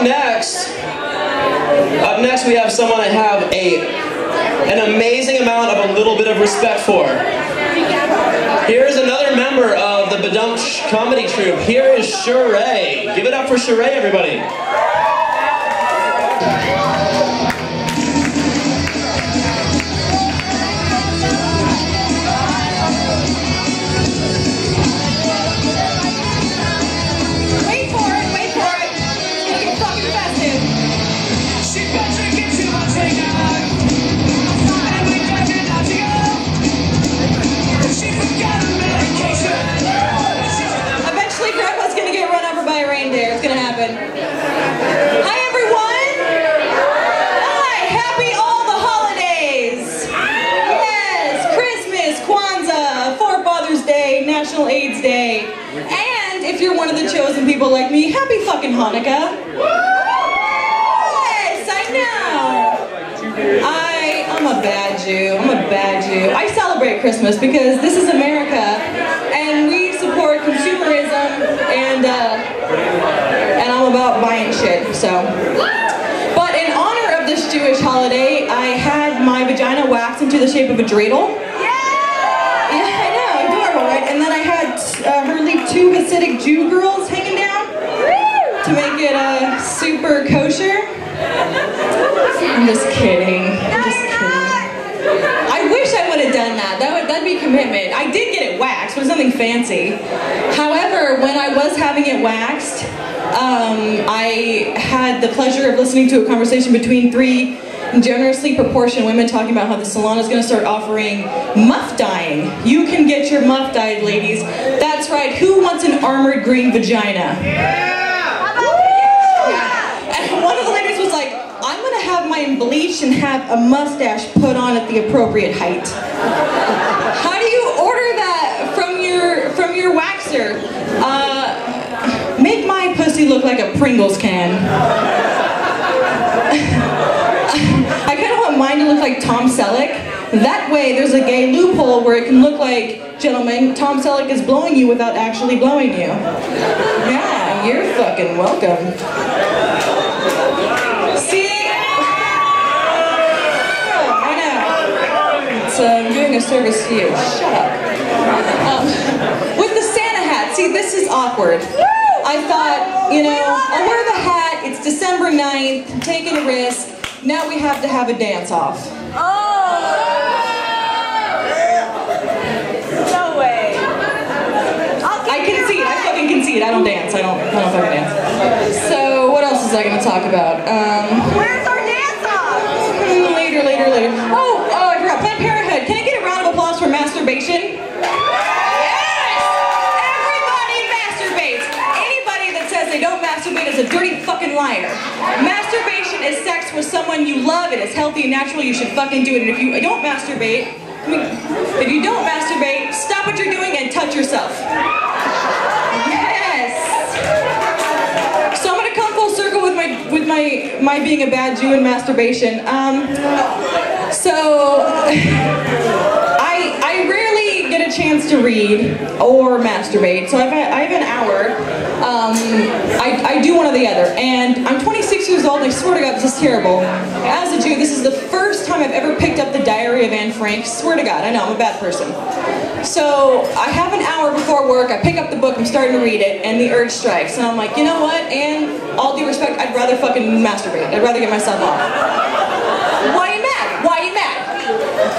up next, up next we have someone I have a an amazing amount of a little bit of respect for. Here is another member of the Ba-Dum-Chh comedy troupe. Here is Sherae. Give it up for Sherae, everybody. National AIDS Day, and if you're one of the chosen people like me, happy fucking Hanukkah. Yes, I know. I, I'm a bad Jew. I'm a bad Jew. I celebrate Christmas because this is America, and we support consumerism, and uh, and I'm about buying shit. So, but in honor of this Jewish holiday, I had my vagina waxed into the shape of a dreidel. Hasidic Jew girls hanging down to make it uh, super kosher. I'm just kidding. I'm just kidding. I wish I would have done that. That would that'd be commitment. I did get it waxed, but it's nothing fancy. However, when I was having it waxed, um, I had the pleasure of listening to a conversation between three generously proportioned women talking about how the salon is going to start offering muff dyeing. You can get your muff dyed, ladies. That's right. Who wants an armored green vagina? Yeah! And one of the ladies was like, I'm gonna have mine bleached and have a mustache put on at the appropriate height. How do you order that from your from your waxer? Uh, make my pussy look like a Pringles can. Look like Tom Selleck. That way, there's a gay loophole where it can look like, gentlemen, Tom Selleck is blowing you without actually blowing you. Yeah, you're fucking welcome. See? Oh, I know. It's, uh, I'm doing a service to you. Shut up. Um, with the Santa hat, see, this is awkward. I thought, you know, I'll wear the hat, it's December 9th, I'm taking a risk. Now we have to have a dance off. Oh! No way. I concede, I fucking concede, I don't dance, I don't, I don't fucking dance. So, what else was I gonna talk about? Um, Where's our dance off? Later, later, later. Oh, oh, I forgot. Planned Parenthood. Can I get a round of applause for masturbation? Yes! Everybody masturbates. Anybody that says they don't masturbate is a dirty fucking liar. Masturbation is sex with someone you love. And It is healthy and natural. You should fucking do it. And if you don't masturbate, I mean, if you don't masturbate, stop what you're doing and touch yourself. Yes. So I'm gonna come full circle with my with my my being a bad Jew and masturbation. Um, so I I rarely get chance to read or masturbate. So I've I have an hour. Um, I I do one or the other, and I'm 26 years old. And I swear to God, this is terrible. As a Jew, this is the first time I've ever picked up the Diary of Anne Frank. Swear to God, I know I'm a bad person. So I have an hour before work. I pick up the book. I'm starting to read it, and the urge strikes, and I'm like, you know what? And all due respect, I'd rather fucking masturbate. I'd rather get myself off. Why are you mad? Why are you mad?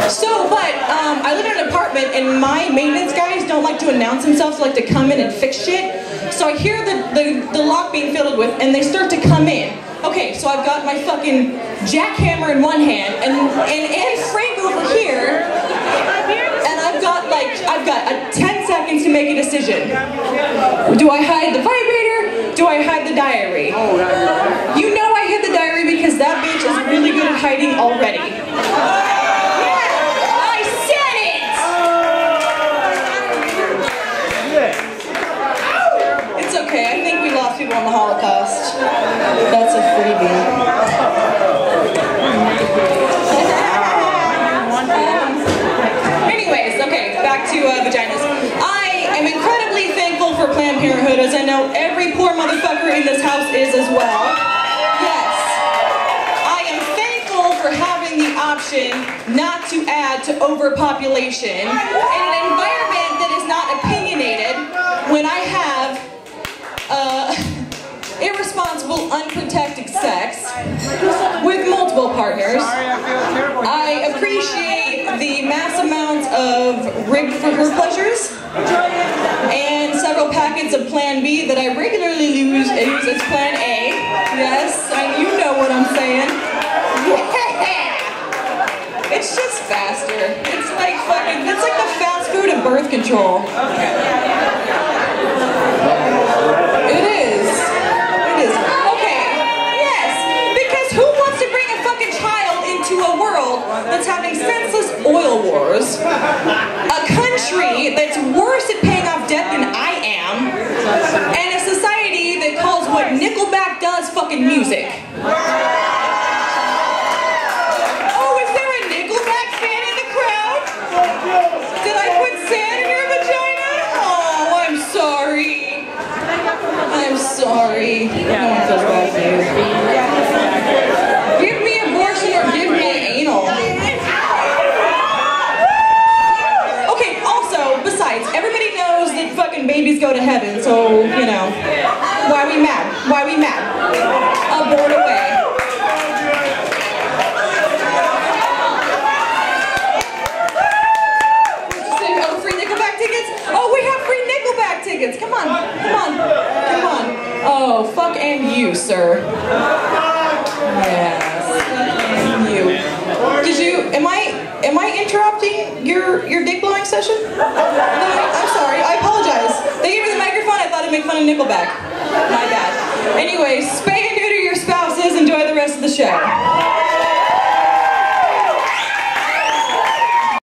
So, but um, I live in an apartment, and my maintenance guys don't like to announce themselves. They like to come in and fix shit. So I hear the, the, the lock being fiddled with, and they start to come in. Okay, so I've got my fucking jackhammer in one hand, and, and Frank over here, and I've got like, I've got a 10 seconds to make a decision. Do I hide the vibrator? Do I hide the diary? Oh no. You know I hid the diary because that bitch is really good at hiding already. to uh, vaginas. I am incredibly thankful for Planned Parenthood, as I know every poor motherfucker in this house is as well. Yes. I am thankful for having the option not to add to overpopulation in an environment that is not opinionated when I have uh, irresponsible, unprotected sex with multiple partners. Sorry, I feel terrible. I the mass amounts of rigged for her pleasures and several packets of Plan B that I regularly use, use as Plan A. Yes, I, you know what I'm saying. Yeah! It's just faster. It's like fucking, it's like the fast food of birth control. It Nickelback does fucking music. Oh, is there a Nickelback fan in the crowd? Did I put sand in your vagina? Oh, I'm sorry. I'm sorry. No one feels bad for you. Give me abortion or give me anal. Okay, also, besides, everybody knows that fucking babies go to heaven, so, you know. Why we mad? Why we mad? Abort away. Oh, free Nickelback tickets? Oh, we have free Nickelback tickets. Come on, come on, come on. Oh, fuck and you, sir. Yes. Did you? Am I? Am I interrupting your your dick blowing session? I'm sorry. I apologize. They gave me the microphone. I thought I'd make fun of Nickelback. My bad. Anyways, spay and neuter your spouses. Enjoy the rest of the show.